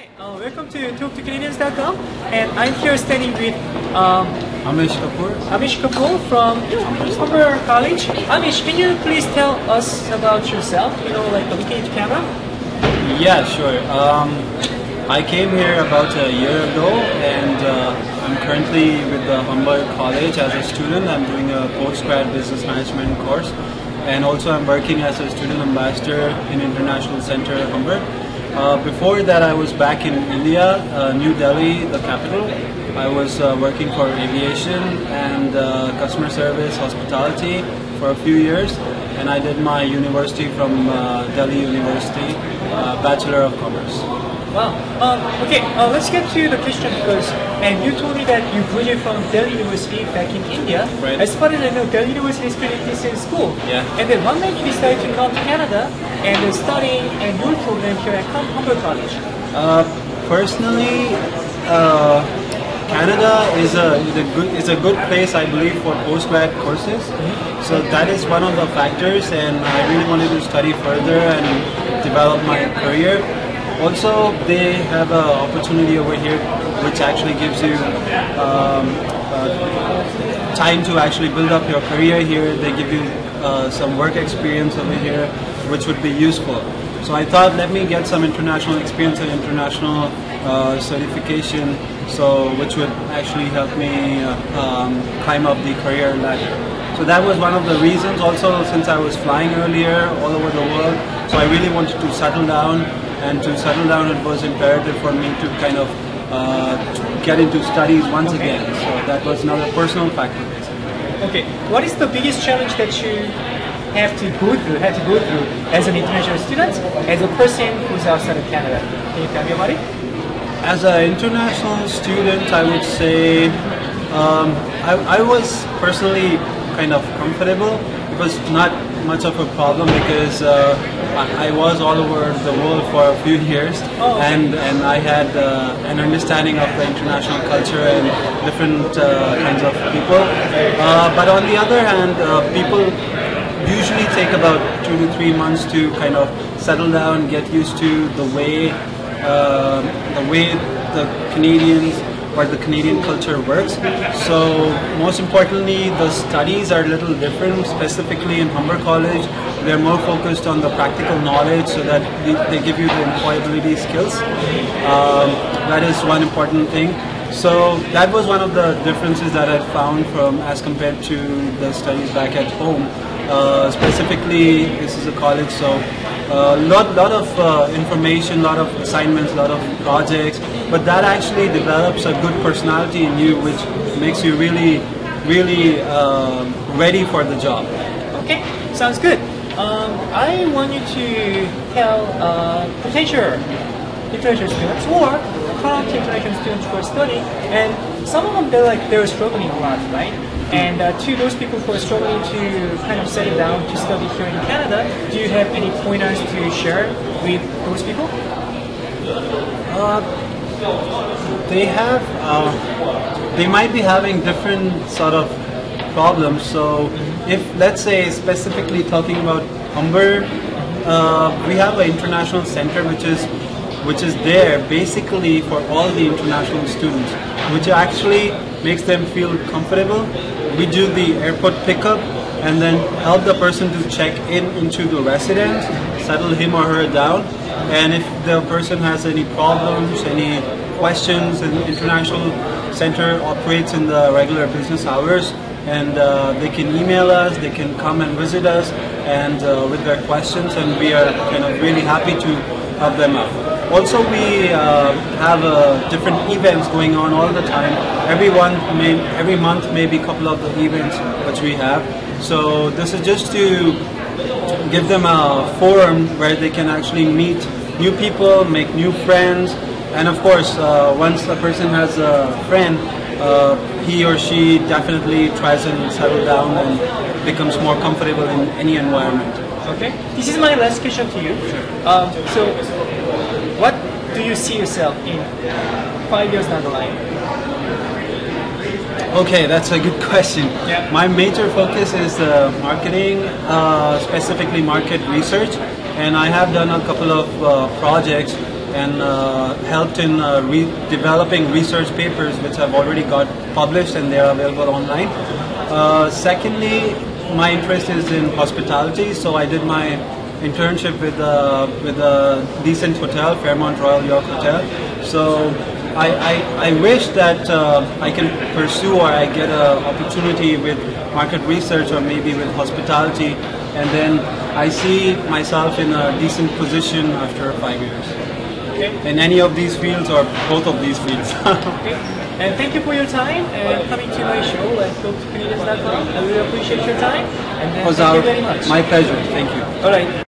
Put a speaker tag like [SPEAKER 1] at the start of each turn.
[SPEAKER 1] Uh, welcome to TalkToCanadians.com, and I'm here standing with um,
[SPEAKER 2] Amish Kapoor.
[SPEAKER 1] Amish Kapoor from Humber College. Amish, can you please tell us about yourself? You know, like looking into camera.
[SPEAKER 2] Yeah, sure. Um, I came here about a year ago, and uh, I'm currently with the Humber College as a student. I'm doing a postgrad business management course, and also I'm working as a student ambassador in International Center Humber. Uh, before that, I was back in India, uh, New Delhi, the capital. I was uh, working for aviation and uh, customer service, hospitality for a few years, and I did my university from uh, Delhi University, uh, Bachelor of Commerce.
[SPEAKER 1] Wow. Um, okay, uh, let's get to the question because, and you told me that you graduated from Delhi University back in India.
[SPEAKER 2] Right.
[SPEAKER 1] As far as I know, Delhi University is pretty decent school.
[SPEAKER 2] Yeah.
[SPEAKER 1] And then one night you decided to come to Canada and uh, study a new program here at Hum- Humber College.
[SPEAKER 2] Uh, personally, uh, Canada is a, is a good is a good place, I believe, for postgrad courses. So that is one of the factors, and I really wanted to study further and develop my career. Also, they have an opportunity over here, which actually gives you um, uh, time to actually build up your career here. They give you uh, some work experience over here, which would be useful. So I thought, let me get some international experience and international uh, certification, so which would actually help me uh, um, climb up the career ladder. So that was one of the reasons. Also, since I was flying earlier all over the world, so I really wanted to settle down, and to settle down, it was imperative for me to kind of uh, get into studies once again. So that was another personal factor.
[SPEAKER 1] Okay, what is the biggest challenge that you have to go through, had to go through as an international student, as a person who's outside of Canada? Can you tell me about it?
[SPEAKER 2] As an international student, I would say um, I, I was personally kind of comfortable. It was not much of a problem because uh, I, I was all over the world for a few years,
[SPEAKER 1] Oh,
[SPEAKER 2] and and I had uh, an understanding of the international culture and different uh, kinds of people. Uh, but on the other hand, uh, people usually take about two to three months to kind of settle down, and get used to the way um the way the Canadians or the Canadian culture works. So most importantly, the studies are a little different. Specifically in Humber College, they're more focused on the practical knowledge, so that they, they give you the employability skills. Um, that is one important thing. So that was one of the differences that I found from as compared to the studies back at home. Uh, specifically, this is a college, so a lot, lot of uh, information, lot of assignments, lot of projects, but that actually develops a good personality in you, which makes you really, really um ready for the job.
[SPEAKER 1] Okay, sounds good. Um, I want you to tell uh, potential international students or current international students who are studying, and some of them they're like they're struggling a lot, right? And uh, to those people who are struggling to kind of settle down to study here in Canada, do you have any pointers to share with those people?
[SPEAKER 2] they have uh, they might be having different sort of problems so if let's say specifically talking about humber uh, we have an international center which is which is there basically for all the international students which actually makes them feel comfortable we do the airport pickup and then help the person to check in into the residence settle him or her down and if the person has any problems, any questions, and International Center operates in the regular business hours, and uh, they can email us, they can come and visit us, and uh, with their questions, and we are kind of really happy to help them out. Also, we uh, have uh, different events going on all the time. Every one, may, every month, maybe a couple of the events which we have. So this is just to give them a forum where they can actually meet new people, make new friends, and of course, uh, once a person has a friend, uh, he or she definitely tries and settle down and becomes more comfortable in any environment.
[SPEAKER 1] Okay. This is my last question to you. Um, so, what do you see yourself in five years down the line?
[SPEAKER 2] Okay, that's a good question.
[SPEAKER 1] Yeah.
[SPEAKER 2] My major focus is uh, marketing, uh, specifically market research, and I have done a couple of uh, projects and uh, helped in uh, re- developing research papers which have already got published and they are available online. Uh, secondly, my interest is in hospitality, so I did my internship with a, with a decent hotel, Fairmont Royal York Hotel. So I, I, I wish that uh, I can pursue or I get an opportunity with market research or maybe with hospitality, and then I see myself in a decent position after five years
[SPEAKER 1] Okay.
[SPEAKER 2] in any of these fields or both of these fields.
[SPEAKER 1] Okay. And thank you for your time and coming to my show at talktocanadians.com. I really appreciate your time. And
[SPEAKER 2] was
[SPEAKER 1] thank you very much.
[SPEAKER 2] my pleasure. Thank you.
[SPEAKER 1] All right.